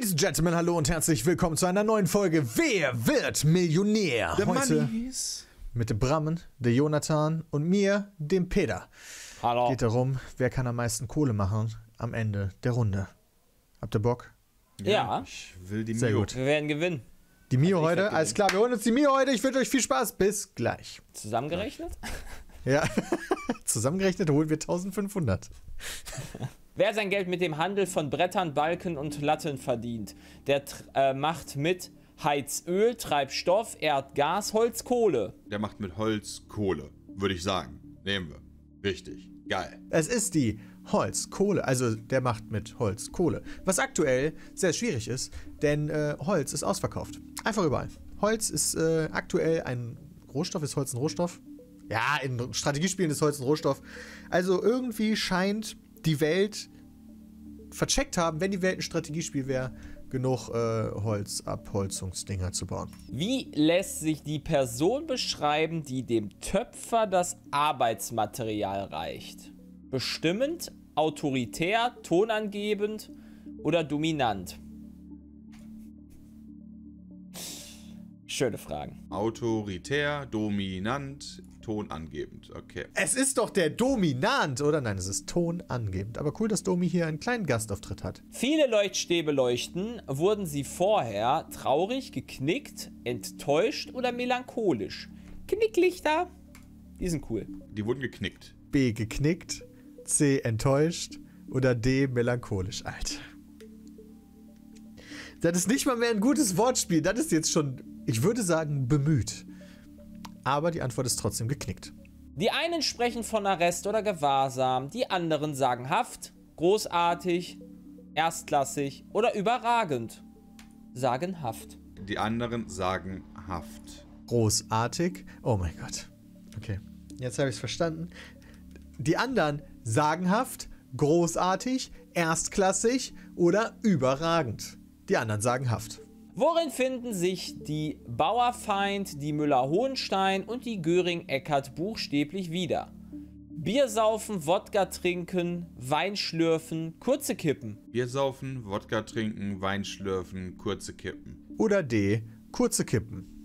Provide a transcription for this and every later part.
Ladies and Gentlemen, hallo und herzlich willkommen zu einer neuen Folge Wer wird Millionär? The Heute Moneys. mit dem Brammen, der Jonathan und mir, dem Peter. Hallo. Geht darum, wer kann am meisten Kohle machen am Ende der Runde. Habt ihr Bock? Ja. Ich will die Sehr Mio. gut. Wir werden gewinnen. Die Mio heute? Alles klar, wir holen uns die Mio heute. Ich wünsche euch viel Spaß. Bis gleich. Zusammengerechnet? Ja, zusammengerechnet holen wir 1500. Wer sein Geld mit dem Handel von Brettern, Balken und Latten verdient, der tr- äh, macht mit Heizöl, Treibstoff, Erdgas, Holz, Kohle. Der macht mit Holz Kohle, würde ich sagen. Nehmen wir. Richtig. Geil. Es ist die Holzkohle, also der macht mit Holz Kohle. Was aktuell sehr schwierig ist, denn äh, Holz ist ausverkauft. Einfach überall. Holz ist äh, aktuell ein Rohstoff. Ist Holz ein Rohstoff? Ja, in Strategiespielen ist Holz ein Rohstoff. Also irgendwie scheint die Welt vercheckt haben, wenn die Welt ein Strategiespiel wäre, genug äh, Holzabholzungsdinger zu bauen. Wie lässt sich die Person beschreiben, die dem Töpfer das Arbeitsmaterial reicht? Bestimmend, autoritär, tonangebend oder dominant? Schöne Fragen. Autoritär, dominant, tonangebend. Okay. Es ist doch der Dominant, oder? Nein, es ist tonangebend. Aber cool, dass Domi hier einen kleinen Gastauftritt hat. Viele Leuchtstäbe leuchten, wurden sie vorher traurig, geknickt, enttäuscht oder melancholisch? Knicklichter, die sind cool. Die wurden geknickt. B geknickt, C enttäuscht oder D melancholisch. Alter. Das ist nicht mal mehr ein gutes Wortspiel. Das ist jetzt schon, ich würde sagen, bemüht. Aber die Antwort ist trotzdem geknickt. Die einen sprechen von Arrest oder Gewahrsam, die anderen sagen Haft, großartig, erstklassig oder überragend. Sagen Haft. Die anderen sagen Haft. Großartig. Oh mein Gott. Okay. Jetzt habe ich es verstanden. Die anderen sagenhaft, großartig, erstklassig oder überragend. Die anderen sagen Haft. Worin finden sich die Bauerfeind, die Müller-Hohenstein und die Göring-Eckert buchstäblich wieder? Bier saufen, Wodka trinken, Wein schlürfen, kurze Kippen. Bier saufen, Wodka trinken, Wein schlürfen, kurze Kippen. Oder D. Kurze Kippen.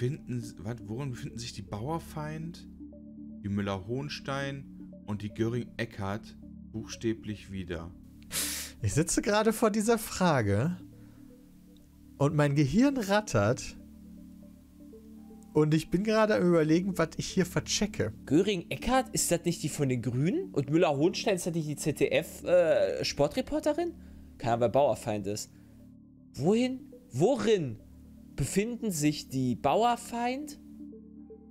Befinden, wat, worin befinden sich die Bauerfeind, die Müller-Hohenstein und die Göring-Eckardt buchstäblich wieder? Ich sitze gerade vor dieser Frage und mein Gehirn rattert und ich bin gerade am überlegen, was ich hier verchecke. Göring-Eckert, ist das nicht die von den Grünen? Und Müller-Hohenstein, ist das nicht die ZDF-Sportreporterin? Keine Ahnung, wer Bauerfeind ist. Wohin, worin befinden sich die Bauerfeind,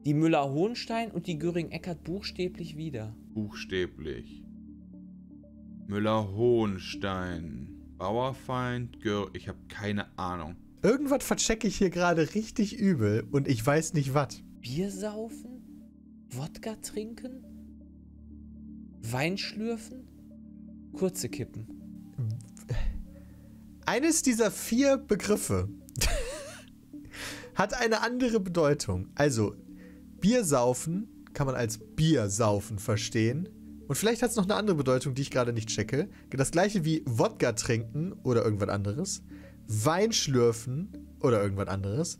die Müller-Hohenstein und die Göring-Eckert buchstäblich wieder? Buchstäblich. Müller-Hohenstein. Bauerfeind, Gör. Ich habe keine Ahnung. Irgendwas verchecke ich hier gerade richtig übel und ich weiß nicht was. Bier saufen? Wodka trinken? Wein schlürfen? Kurze Kippen. Eines dieser vier Begriffe hat eine andere Bedeutung. Also, Biersaufen kann man als Biersaufen verstehen. Und vielleicht hat es noch eine andere Bedeutung, die ich gerade nicht checke. Das gleiche wie Wodka trinken oder irgendwas anderes. Wein schlürfen oder irgendwas anderes.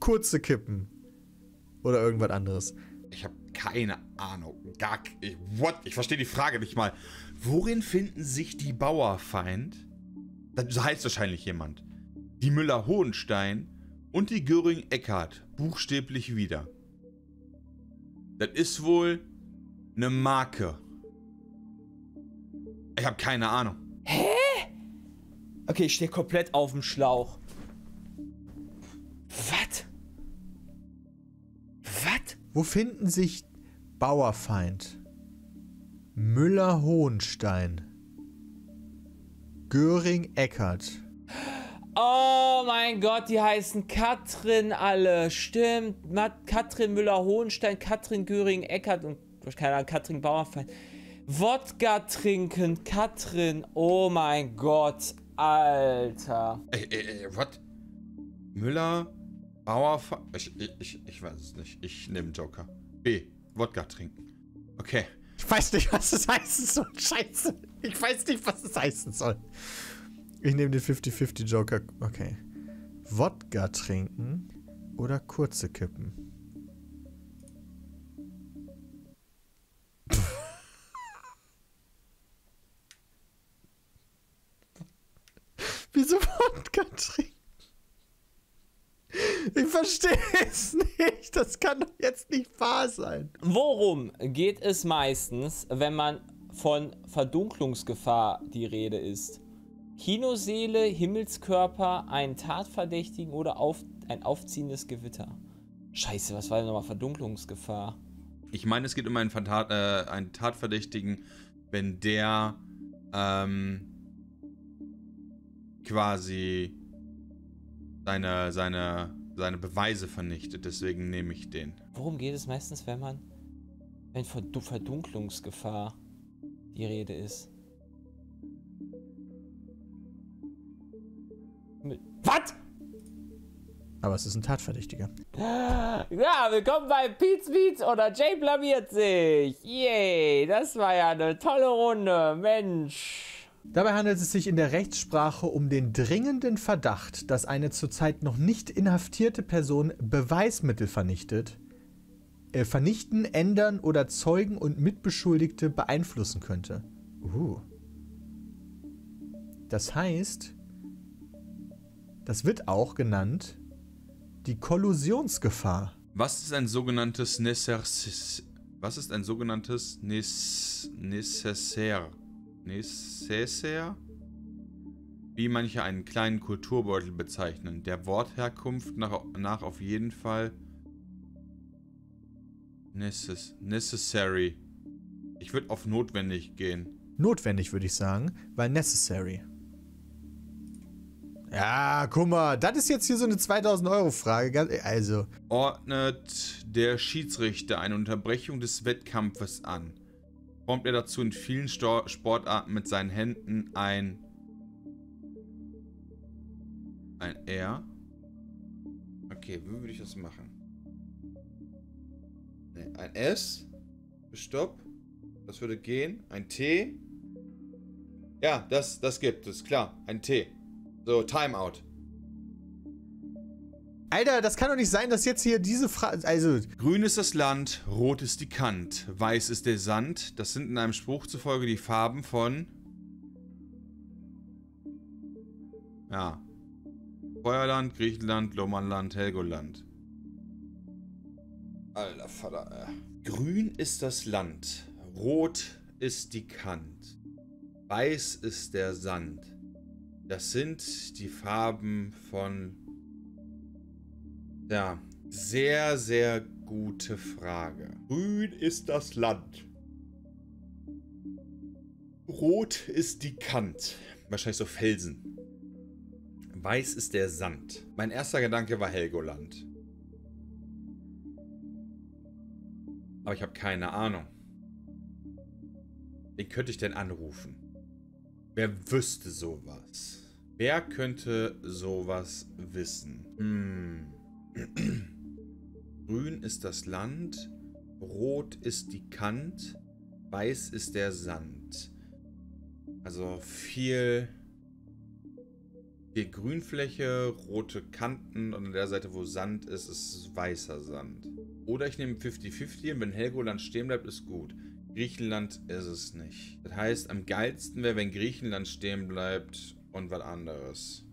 Kurze Kippen oder irgendwas anderes. Ich habe keine Ahnung. Gar, ich, what? Ich verstehe die Frage nicht mal. Worin finden sich die Bauerfeind? So heißt wahrscheinlich jemand. Die Müller-Hohenstein und die Göring-Eckardt buchstäblich wieder. Das ist wohl eine Marke. Ich habe keine Ahnung. Okay, ich stehe komplett auf dem Schlauch. Was? Was? Wo finden sich Bauerfeind? Müller-Hohenstein. Göring-Eckert. Oh mein Gott, die heißen Katrin alle. Stimmt. Mat Katrin Müller-Hohenstein, Katrin Göring-Eckert und keine Ahnung, Katrin Bauerfeind. Wodka trinken, Katrin. Oh mein Gott. Alter. Ey, ey, ey, what? Müller, Bauer, ich, ich, ich, ich weiß es nicht. Ich nehme Joker. B. Wodka trinken. Okay. Ich weiß nicht, was das heißen soll. Scheiße. Ich weiß nicht, was das heißen soll. Ich nehme den 50-50 Joker. Okay. Wodka trinken oder kurze kippen? Wieso Wodka trinken? Ich verstehe es nicht. Das kann doch jetzt nicht wahr sein. Worum geht es meistens, wenn man von Verdunklungsgefahr die Rede ist? Kinoseele, Himmelskörper, einen Tatverdächtigen oder auf, ein aufziehendes Gewitter? Scheiße, was war denn nochmal Verdunklungsgefahr? Ich meine, es geht um einen, Tat, äh, einen Tatverdächtigen, wenn der ähm, quasi seine, seine, seine Beweise vernichtet. Deswegen nehme ich den. Worum geht es meistens, wenn man, wenn von Verdunklungsgefahr die Rede ist? Was? Aber es ist ein Tatverdächtiger. Ja, willkommen bei Pete's Beats oder Jay blamiert sich. Yay, das war ja eine tolle Runde, Mensch. Dabei handelt es sich in der Rechtssprache um den dringenden Verdacht, dass eine zurzeit noch nicht inhaftierte Person Beweismittel vernichtet, äh, vernichten, ändern oder Zeugen und Mitbeschuldigte beeinflussen könnte. Uh. Das heißt, das wird auch genannt die Kollusionsgefahr. Was ist ein sogenanntes Necessaire? Was ist ein sogenanntes Necessaire? Necessaire? Wie manche einen kleinen Kulturbeutel bezeichnen. Der Wortherkunft nach, nach auf jeden Fall necess necessary. Ich würde auf notwendig gehen. Notwendig würde ich sagen, weil necessary. Ja, guck mal, das ist jetzt hier so eine 2000 Euro Frage. Also. Ordnet der Schiedsrichter eine Unterbrechung des Wettkampfes an? Formt er dazu in vielen Stor Sportarten mit seinen Händen ein. Ein R? Okay, wie würde ich das machen? Nee, ein S? Stopp. Das würde gehen. Ein T? Ja, das, das gibt es, klar. Ein T. So, Timeout. Alter, das kann doch nicht sein, dass jetzt hier diese Frage. Also. Grün ist das Land, rot ist die Kant, weiß ist der Sand. Das sind in einem Spruch zufolge die Farben von. Ja. Feuerland, Griechenland, Lommernland, Helgoland. Alter Vater, äh. Grün ist das Land, rot ist die Kant, weiß ist der Sand. Das sind die Farben von... Ja, sehr, sehr gute Frage. Grün ist das Land. Rot ist die Kant. Wahrscheinlich so Felsen. Weiß ist der Sand. Mein erster Gedanke war Helgoland. Aber ich habe keine Ahnung. Wen könnte ich denn anrufen? Wer wüsste sowas? Wer könnte sowas wissen? Hm. Grün ist das Land, rot ist die Kant, weiß ist der Sand. Also viel, viel Grünfläche, rote Kanten und an der Seite, wo Sand ist, ist weißer Sand. Oder ich nehme 50-50 und wenn Helgoland stehen bleibt, ist gut. Griechenland ist es nicht. Das heißt, am geilsten wäre, wenn Griechenland stehen bleibt und was anderes.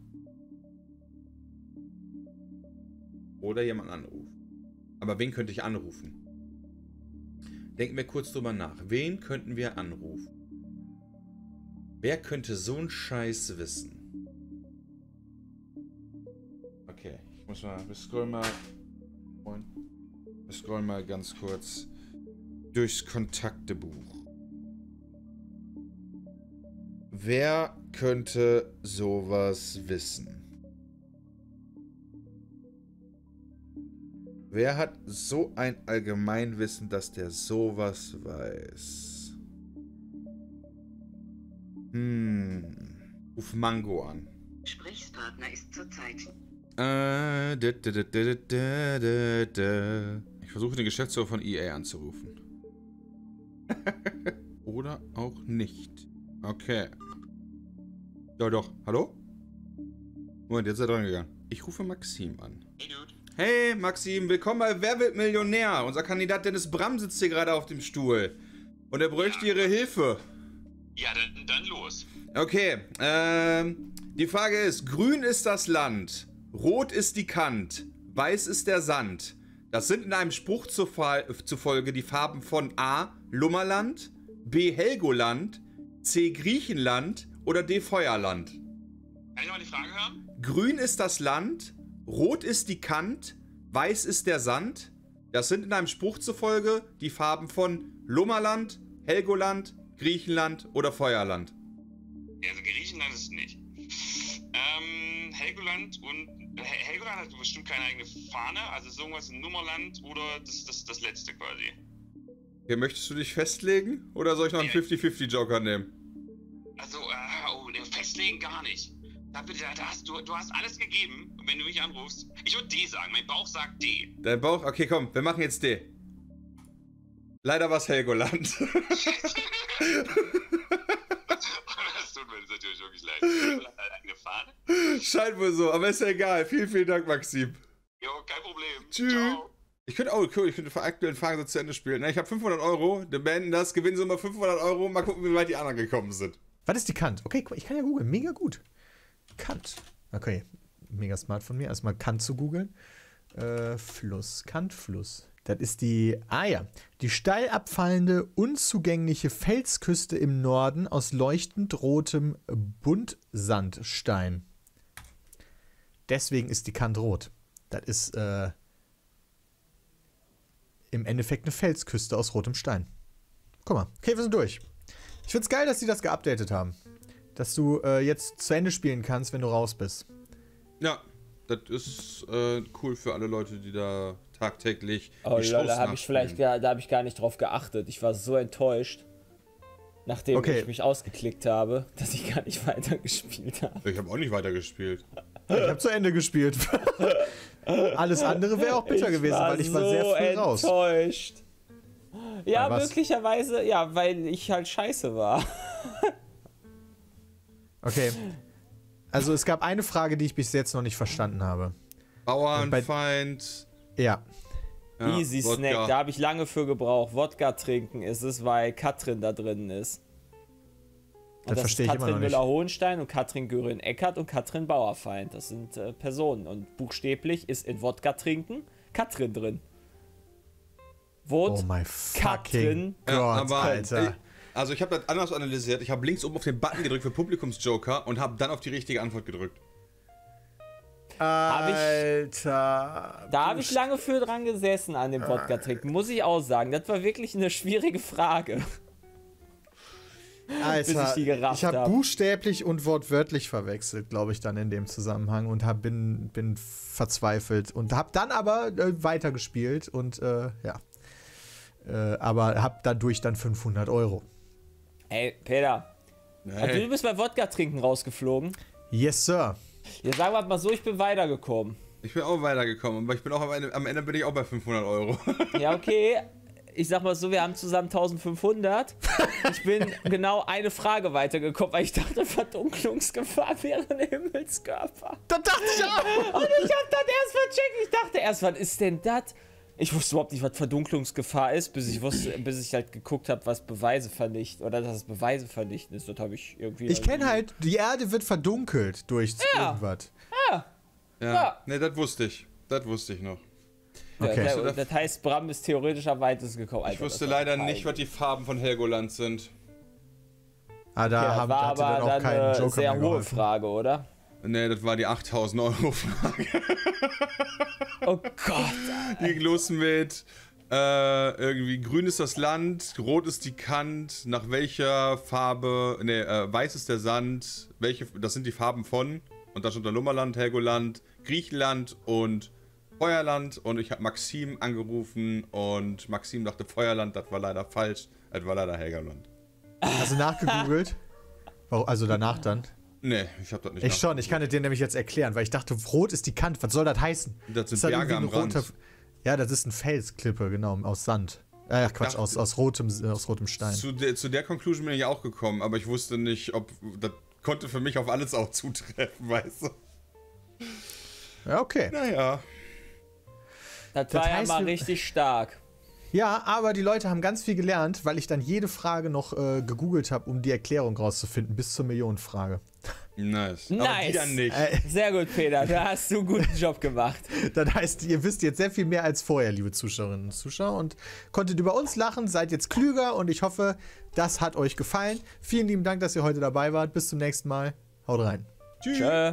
Oder jemand anrufen. Aber wen könnte ich anrufen? Denken wir kurz drüber nach. Wen könnten wir anrufen? Wer könnte so einen Scheiß wissen? Okay, ich muss mal, wir scrollen mal, wir scrollen mal ganz kurz durchs Kontaktebuch. Wer könnte sowas wissen? Wer hat so ein Allgemeinwissen, dass der sowas weiß? Hm. Ruf Mango an. Gesprächspartner ist zurzeit. Äh, da, da, da. Ich versuche den Geschäftsführer von EA anzurufen. Oder auch nicht. Okay. Doch, doch. Hallo? Moment, jetzt ist er dran gegangen. Ich rufe Maxim an. Hey Dude. Hey Maxim, willkommen bei Wer wird Millionär? Unser Kandidat Dennis Bram sitzt hier gerade auf dem Stuhl. Und er bräuchte Ihre Hilfe. Ja, dann, dann los. Okay, ähm, die Frage ist, grün ist das Land, rot ist die Kant, weiß ist der Sand. Das sind in einem Spruch zufolge die Farben von A. Lummerland, B. Helgoland, C. Griechenland oder D. Feuerland. Kann ich nochmal die Frage hören? Grün ist das Land, rot ist die Kant, weiß ist der Sand. Das sind in einem Spruch zufolge die Farben von Lummerland, Helgoland, Griechenland oder Feuerland. Also Griechenland ist es nicht. Ähm, Helgoland und. Hel- Helgoland hat bestimmt keine eigene Fahne, also ist irgendwas in Nummerland oder das das, das letzte quasi. Okay, möchtest du dich festlegen oder soll ich noch einen Ja. 50-50 Joker nehmen? Also, ne, festlegen gar nicht. Da da hast du, du hast alles gegeben, und wenn du mich anrufst. Ich würde D sagen, mein Bauch sagt D. Dein Bauch? Okay, komm, wir machen jetzt D. Leider war es Helgoland. das tut mir natürlich wirklich leid. Helgoland hat eigene Fahne? Scheint wohl so, aber ist ja egal. Vielen, vielen Dank, Maxim. Jo, kein Problem. Tschüss. Ciao. Ich könnte, oh cool, ich könnte für aktuellen Fragen so zu Ende spielen. Na, ich habe 500 Euro, wir beenden das, gewinnen so mal 500 Euro, mal gucken, wie weit die anderen gekommen sind. Was ist die Kant? Okay, ich kann ja googeln. Mega gut. Kant. Okay, mega smart von mir. Erstmal Kant zu googeln. Äh, Fluss. Kantfluss. Das ist die, ah ja, die steil abfallende, unzugängliche Felsküste im Norden aus leuchtend rotem Buntsandstein. Deswegen ist die Kant rot. Das ist äh, im Endeffekt eine Felsküste aus rotem Stein. Guck mal, okay, wir sind durch. Ich find's geil, dass sie das geupdatet haben. Dass du äh, jetzt zu Ende spielen kannst, wenn du raus bist. Ja, das ist äh, cool für alle Leute, die da tagtäglich Oh, lol, da habe ich vielleicht da habe ich gar nicht drauf geachtet. Ich war so enttäuscht, nachdem Okay. ich mich ausgeklickt habe, dass ich gar nicht weitergespielt habe. Ich habe auch nicht weitergespielt. Ich habe zu Ende gespielt. Alles andere wäre auch bitter gewesen, weil ich war sehr früh raus. enttäuscht. Ja, möglicherweise, ja, weil ich halt scheiße war. Okay. Also es gab eine Frage, die ich bis jetzt noch nicht verstanden habe. Bauernfeind. Ja. ja, Easy Wodka. Snack, da habe ich lange für gebraucht. Wodka trinken ist es, weil Katrin da drin ist. Und Das verstehe ich ist immer Katrin noch nicht. Müller-Hohenstein und Katrin Göring-Eckert und Katrin Bauerfeind. Das sind äh, Personen. Und buchstäblich ist in Wodka trinken Katrin drin. Wod Oh my Katrin. fucking Gott, Ja, aber Alter. äh, also ich habe das anders analysiert. Ich habe links oben auf den Button gedrückt für Publikumsjoker und habe dann auf die richtige Antwort gedrückt. Hab ich- Alter. Da habe ich lange für dran gesessen an dem Wodka trinken, muss ich auch sagen. Das war wirklich eine schwierige Frage. Alter, ich ich habe hab. buchstäblich und wortwörtlich verwechselt, glaube ich, dann in dem Zusammenhang und hab, bin, bin verzweifelt und habe dann aber äh, weitergespielt und äh, ja. Äh, aber habe dadurch dann 500 Euro. Ey, Peter, also du bist bei Wodka trinken rausgeflogen. Yes, Sir. Ja, sagen wir mal so, ich bin weitergekommen. Ich bin auch weitergekommen, aber ich bin auch am Ende, am Ende bin ich auch bei 500 Euro. Ja, okay. Ich sag mal so, wir haben zusammen 1500. Ich bin genau eine Frage weitergekommen, weil ich dachte, Verdunklungsgefahr wäre ein Himmelskörper. Das dachte ich auch. Und ich hab dann erst vercheckt. Ich dachte erst, was ist denn das? Ich wusste überhaupt nicht, was Verdunklungsgefahr ist, bis ich wusste, bis ich halt geguckt habe, was Beweise vernichten oder dass es Beweise vernichten ist. Das habe ich irgendwie. Ich kenne halt, die Erde wird verdunkelt durch Ja. irgendwas. Ja. Ja. Ja. Ne, das wusste ich. Das wusste ich noch. Okay. Ja, das, das heißt, Bram ist theoretisch am weitesten gekommen. Ich Alter, wusste das war leider nicht, was die Farben von Helgoland sind. Ah, da Ja, haben, war hatte aber dann auch dann keinen eine Joker sehr mehr hohe geholfen. Frage, oder? Ne, das war die 8000 Euro Frage. Oh Gott. Die ging los mit äh, irgendwie grün ist das Land, rot ist die Kant, nach welcher Farbe, ne, äh, weiß ist der Sand, welche, das sind die Farben von, und da stand da Lummerland, Helgoland, Griechenland und Feuerland und ich habe Maxim angerufen und Maxim dachte Feuerland, das war leider falsch, das war leider Helgoland. Hast du nachgegoogelt? Also danach dann? Nee, ich hab das nicht. Ich schon, ich kann es dir nämlich jetzt erklären, weil ich dachte, rot ist die Kante. Was soll das heißen? Das sind Ist halt Berge irgendwie am ein Rand. Ja, das ist ein Felsklippe, genau, aus Sand. Äh, Quatsch, Ach, aus, aus, rotem, aus rotem Stein. Zu der, zu der Conclusion bin ich auch gekommen, aber ich wusste nicht, ob. Das konnte für mich auf alles auch zutreffen, weißt du? Ja, okay. Naja. Das war ja mal richtig stark. Ja, aber die Leute haben ganz viel gelernt, weil ich dann jede Frage noch äh, gegoogelt habe, um die Erklärung rauszufinden, bis zur Millionenfrage. Nice. Aber Nice. die dann nicht. Äh, Sehr gut, Peter. Da hast du einen guten Job gemacht. das heißt, ihr wisst jetzt sehr viel mehr als vorher, liebe Zuschauerinnen und Zuschauer, und konntet über uns lachen, seid jetzt klüger und ich hoffe, das hat euch gefallen. Vielen lieben Dank, dass ihr heute dabei wart. Bis zum nächsten Mal. Haut rein. Tschüss. Tschö.